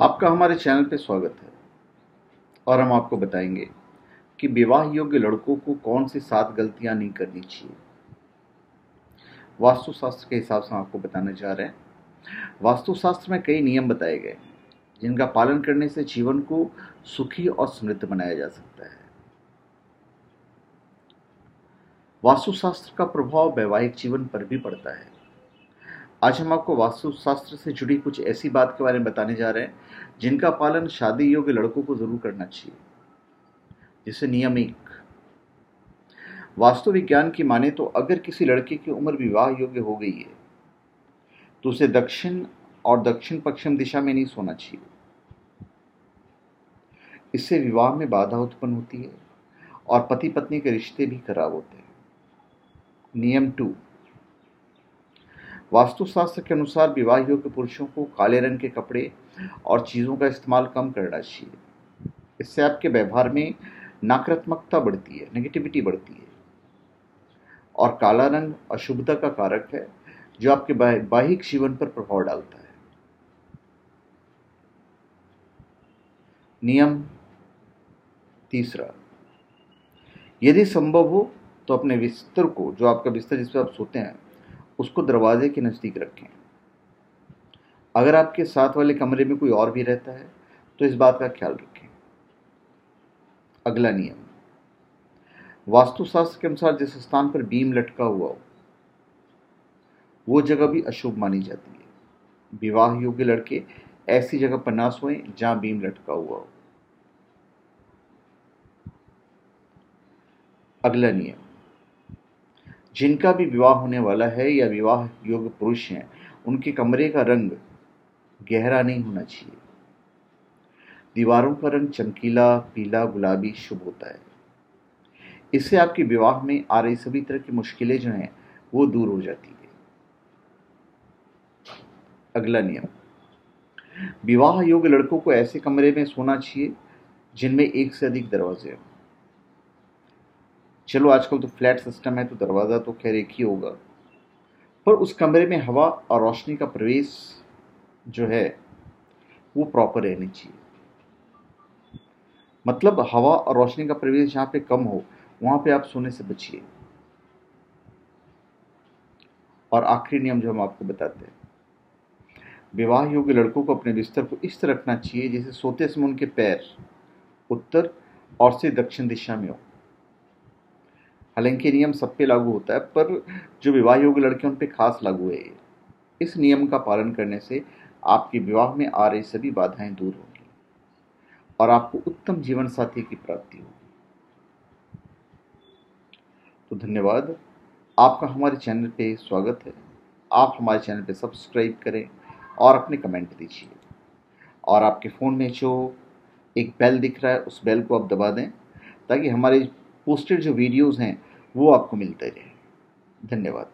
आपका हमारे चैनल पे स्वागत है। और हम आपको बताएँगे कि विवाह योग्य लड़कों को कौन सी सात गलतियाँ नहीं करनी चाहिए। वास्तुशास्त्र के हिसाब से आपको बताने जा रहे हैं। वास्तुशास्त्र में कई नियम बताए गए हैं, जिनका पालन करने से जीवन को सुखी और समृद्ध बनाया जा सकता है। वास्तुशास्त्र का प्रभाव वैवाहिक जीवन पर भी पड़ता है। आज हम आपको वास्तुशास्त्र से जुड़ी कुछ ऐसी बात के बारे में बताने जा रहे हैं, जिनका पालन शादी योग्य लड़कों को ज़रूर करना चाहिए, जिसे नियम एक। वास्तु विज्ञान की माने तो अगर किसी लड़के की उम्र विवाह योग्य हो गई है तो उसे दक्षिण और दक्षिण पश्चिम दिशा में नहीं सोना चाहिए। इससे विवाह में बाधा उत्पन्न होती है और पति पत्नी के रिश्ते भी खराब होते हैं। नियम टू वास्तुशास्त्र के अनुसार विवाह योग्य पुरुषों को काले रंग के कपड़े और चीज़ों का इस्तेमाल कम करना चाहिए। इससे आपके व्यवहार में नकारात्मकता बढ़ती है नेगेटिविटी बढ़ती है। और काला रंग अशुभता का कारक है, जो आपके बाहिक जीवन पर प्रभाव डालता है। नियम तीसरा, यदि संभव हो तो अपने बिस्तर को, जो आपका बिस्तर जिस पर आप सोते हैं उसको दरवाजे के नज़दीक रखें। अगर आपके साथ वाले कमरे में कोई और भी रहता है तो इस बात का ख्याल रखें। अगला नियम। वास्तुशास्त्र के अनुसार जिस स्थान पर बीम लटका हुआ हो, वो जगह भी अशुभ मानी जाती है। विवाह योग्य लड़के ऐसी जगह पर ना सोए जहाँ बीम लटका हुआ हो। अगला नियम। जिनका भी विवाह होने वाला है या विवाह योग्य पुरुष हैं, उनके कमरे का रंग गहरा नहीं होना चाहिए। दीवारों का रंग चमकीला, पीला, गुलाबी, शुभ होता है। इससे आपके विवाह में आ रही सभी तरह की मुश्किलें जो हैं, वो दूर हो जाती है। अगला नियम। विवाह योग्य लड़कों को ऐसे कमरे में सोना चाहिए, जिनमें एक से अधिक दरवाजे हों। चलो आजकल तो फ्लैट सिस्टम है तो दरवाज़ा तो खैर एक ही होगा। पर उस कमरे में हवा और रोशनी का प्रवेश जो है, वो प्रॉपर रहनी चाहिए। मतलब हवा और रोशनी का प्रवेश जहाँ पे कम हो, वहाँ पे आप सोने से बचिए। और आखिरी नियम जो हम आपको बताते हैं, विवाह योग्य लड़कों को अपने बिस्तर को इस तरह रखना चाहिए जैसे सोते समय उनके पैर उत्तर और से दक्षिण दिशा में हो। हालाँकि नियम सब पे लागू होता है, पर जो विवाह योग्य लड़के उन पर खास लागू है ये इस नियम का पालन करने से आपके विवाह में आ रही सभी बाधाएँ दूर होंगी और आपको उत्तम जीवन साथी की प्राप्ति होगी। तो धन्यवाद। आपका हमारे चैनल पे स्वागत है। आप हमारे चैनल पे सब्सक्राइब करें और अपने कमेंट दीजिए। और आपके फ़ोन में जो एक बेल दिख रहा है, उस बेल को आप दबा दें ताकि हमारे पोस्टेड जो वीडियोस हैं वो आपको मिलता रहे। धन्यवाद।